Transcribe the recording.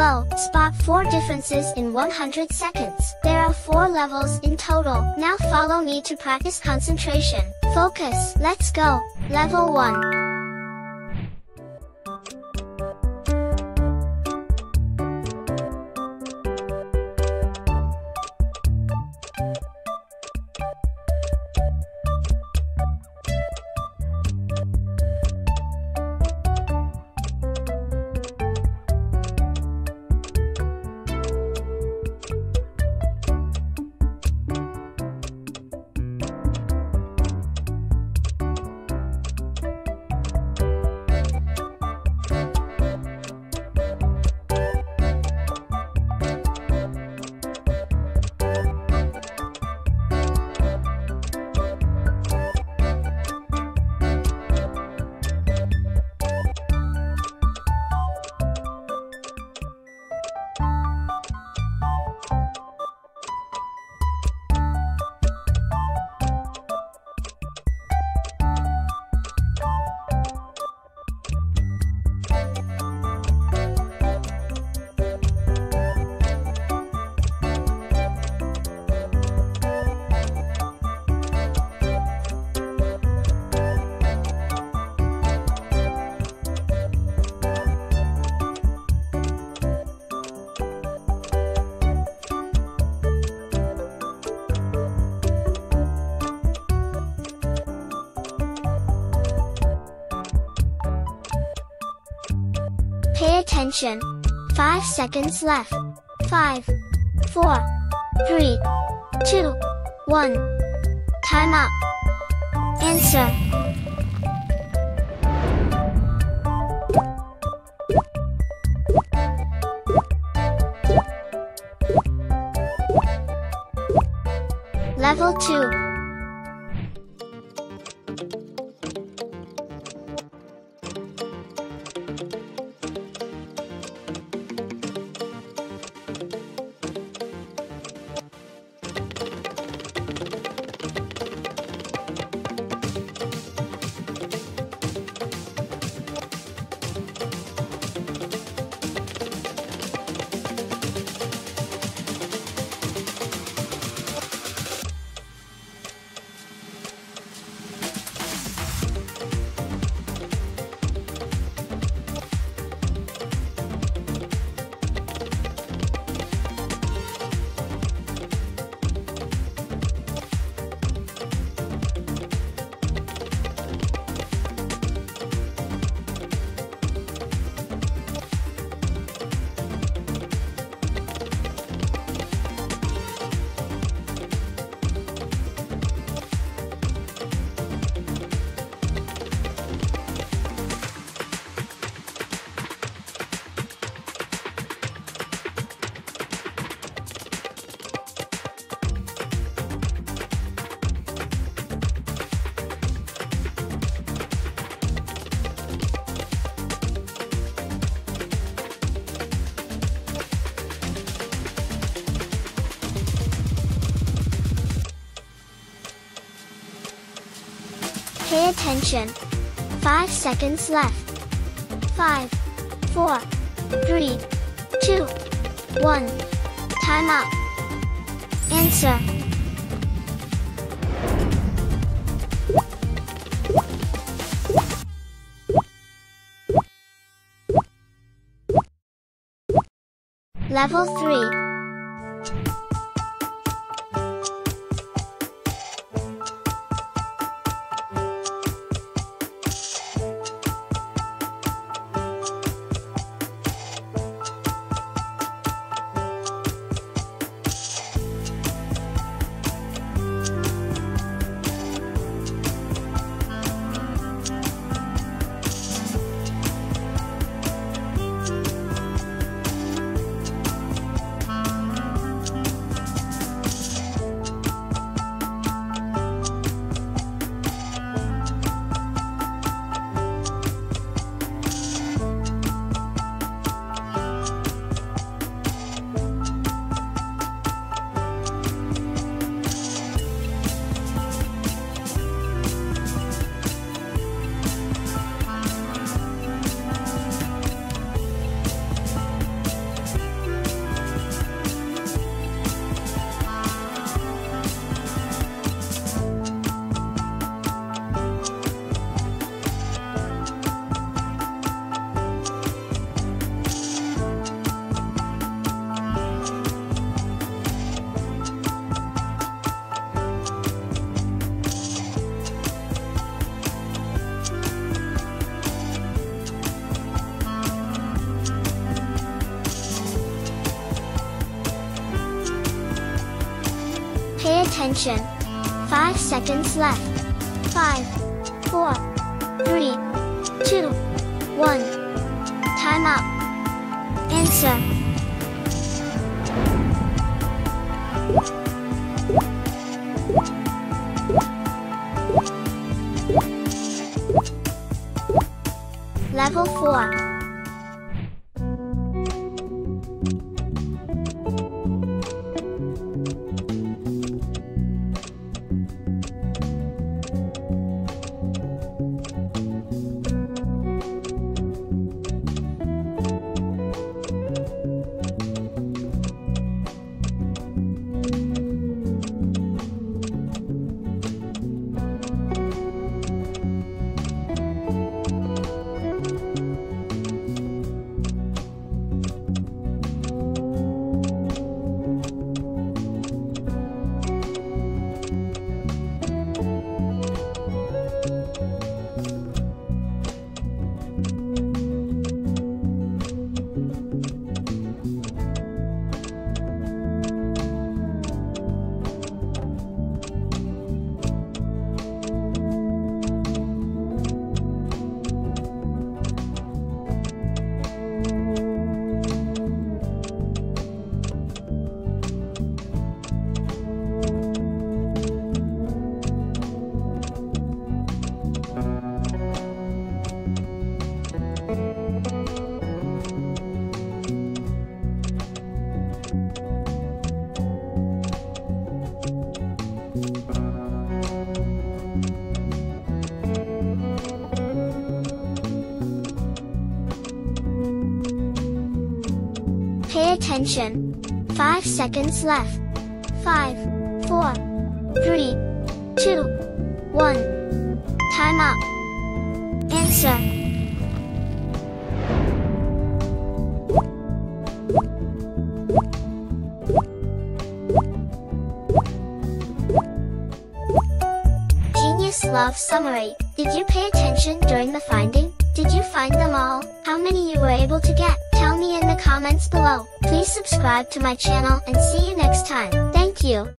Slow. Spot 4 differences in 100 seconds. There are 4 levels in total. Now follow me to practice concentration. Focus. Let's go. Level 1. Attention. 5 seconds left. 5, 4, 3, 2, 1. Time up. Answer. Level 2. Pay attention. 5 seconds left. 5, 4, 3, 2, 1. Time up. Answer. Level 3. Attention. 5 seconds left. 5, 4, 3, 2, 1. Time up. Answer. Level 4. Attention. 5 seconds left. 5, 4, 3, 2, 1. Time up. Answer. Genius Love Summary. Did you pay attention during the finding? Did you find them all? How many you were able to get? me in the comments below. Please subscribe to my channel and see you next time. Thank you.